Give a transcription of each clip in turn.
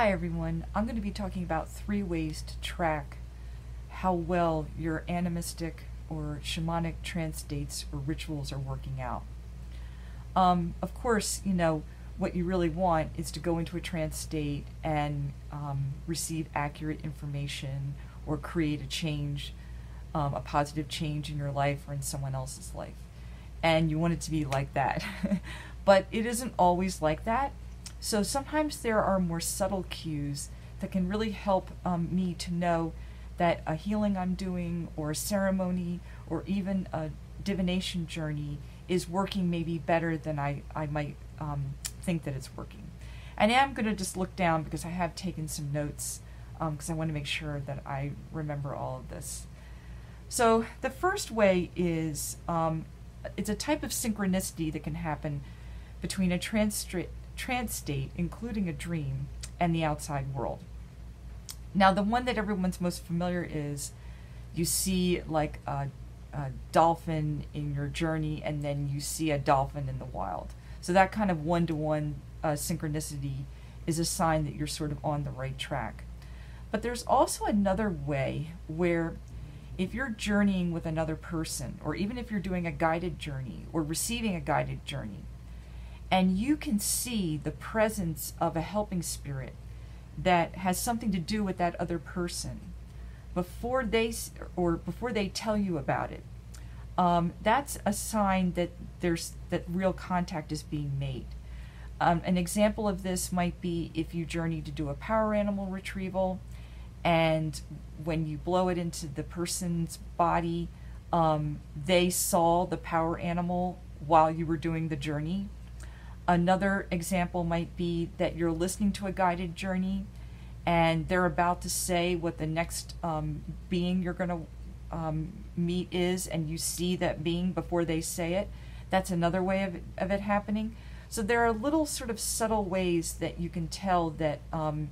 Hi everyone, I'm going to be talking about three ways to track how well your animistic or shamanic trance states or rituals are working out. Um, of course, you know, what you really want is to go into a trance state and um, receive accurate information or create a change, um, a positive change in your life or in someone else's life. And you want it to be like that. but it isn't always like that. So sometimes there are more subtle cues that can really help um, me to know that a healing I'm doing or a ceremony or even a divination journey is working maybe better than I, I might um, think that it's working. And I am going to just look down because I have taken some notes because um, I want to make sure that I remember all of this. So the first way is um, it's a type of synchronicity that can happen between a trance, trance state, including a dream, and the outside world. Now, the one that everyone's most familiar is you see like a, a dolphin in your journey, and then you see a dolphin in the wild. So that kind of one to one synchronicity is a sign that you're sort of on the right track. But there's also another way where if you're journeying with another person, or even if you're doing a guided journey or receiving a guided journey, and you can see the presence of a helping spirit that has something to do with that other person. Before they or before they tell you about it um, that's a sign that there's that real contact is being made. Um, an example of this might be if you journey to do a power animal retrieval and when you blow it into the person's body um, they saw the power animal while you were doing the journey Another example might be that you're listening to a guided journey and they're about to say what the next um, being you're going to um, meet is, and you see that being before they say it. That's another way of, of it happening. So there are little sort of subtle ways that you can tell that um,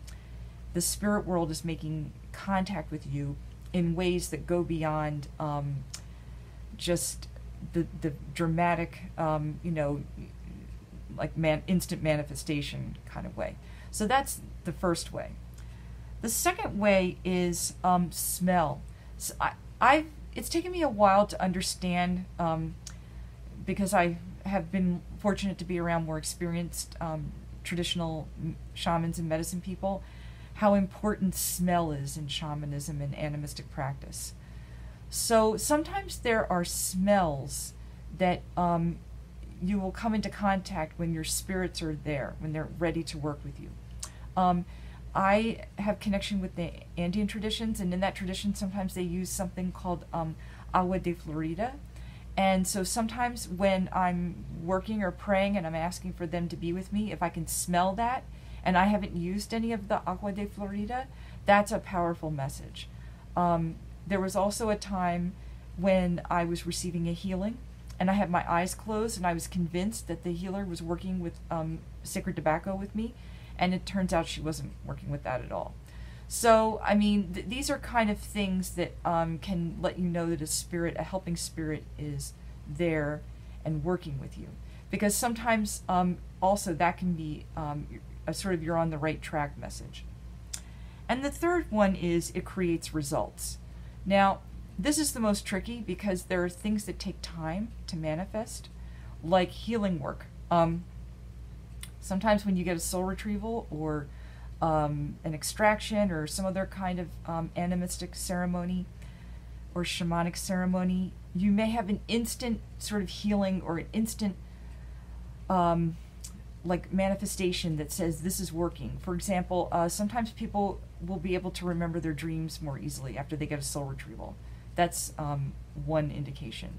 the spirit world is making contact with you in ways that go beyond um, just the the dramatic, um, you know, like man, instant manifestation kind of way. So that's the first way. The second way is um, smell. So I, i it's taken me a while to understand um, because I have been fortunate to be around more experienced um, traditional shamans and medicine people how important smell is in shamanism and animistic practice. So sometimes there are smells that um, you will come into contact when your spirits are there, when they're ready to work with you. Um, I have connection with the Andean traditions, and in that tradition, sometimes they use something called um, agua de Florida. And so sometimes when I'm working or praying and I'm asking for them to be with me, if I can smell that and I haven't used any of the agua de Florida, that's a powerful message. Um, there was also a time when I was receiving a healing and I had my eyes closed, and I was convinced that the healer was working with um, sacred tobacco with me, and it turns out she wasn't working with that at all. So, I mean, th- these are kind of things that um, can let you know that a spirit, a helping spirit, is there and working with you. Because sometimes um, also that can be um, a sort of you're on the right track message. And the third one is it creates results. Now, this is the most tricky because there are things that take time to manifest, like healing work. Um, sometimes when you get a soul retrieval or um, an extraction or some other kind of um, animistic ceremony or shamanic ceremony, you may have an instant sort of healing or an instant um, like manifestation that says this is working. For example, uh, sometimes people will be able to remember their dreams more easily after they get a soul retrieval. That's um, one indication.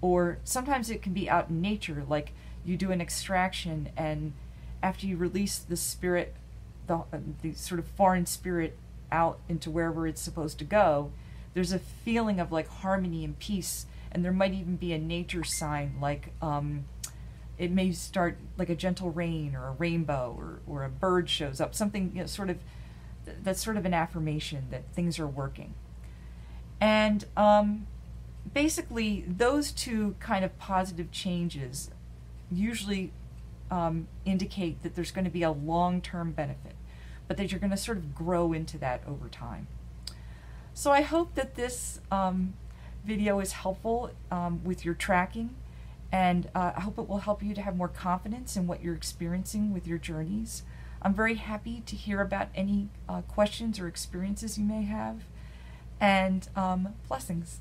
Or sometimes it can be out in nature, like you do an extraction, and after you release the spirit, the, uh, the sort of foreign spirit out into wherever it's supposed to go, there's a feeling of like harmony and peace, and there might even be a nature sign like um, it may start like a gentle rain or a rainbow or, or a bird shows up, something you know, sort of that's sort of an affirmation that things are working. And um, basically, those two kind of positive changes usually um, indicate that there's going to be a long term benefit. but that you're going to sort of grow into that over time. So I hope that this um, video is helpful um, with your tracking, and uh, I hope it will help you to have more confidence in what you're experiencing with your journeys. I'm very happy to hear about any uh, questions or experiences you may have, and um, blessings.